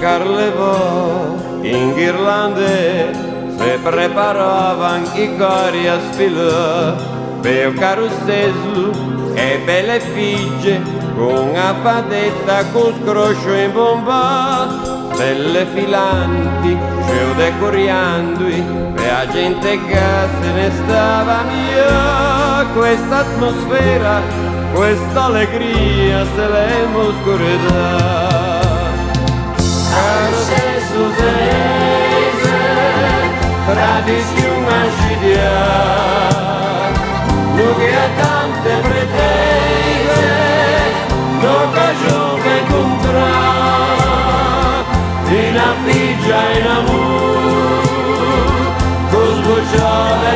Carlevò in ghirlande se preparavan i cori a sfilare per carosello e belle figlie con una fadetta con scroscio in bomba. Stelle filanti ciude coriandui e la gente che se ne stava via. Questa atmosfera questa allegria se le oscurità Caro Susanese, tradizione ascidia, non che ha tante pretese, non che giove contra, in affiggia in amore, con sbocciata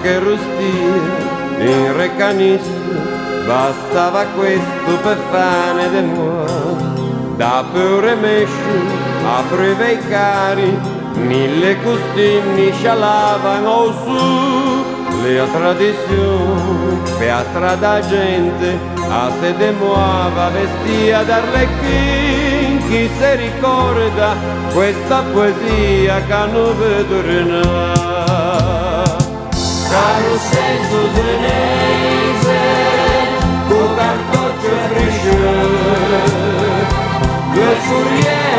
qualche rustia in recanista bastava questo per fare de moi da pure mesce a prove i cari mille costumi scialavano su. Le tradizioni per strada gente a se demuova vestia d'arlecchin chi se ricorda questa poesia che non vedo rinare Sari senso svedese, con cartoccio e brisce, due furiere.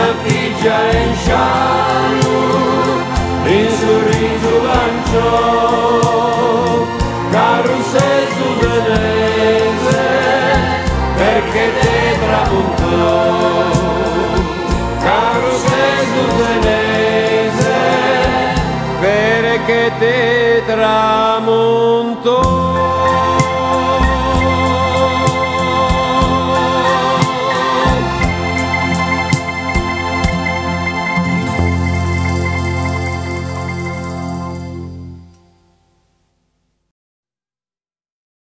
la figlia in sciallo, il sorriso lanciò, carusel sudanese, perché te tramontò. Carusel sudanese, perché te tramontò.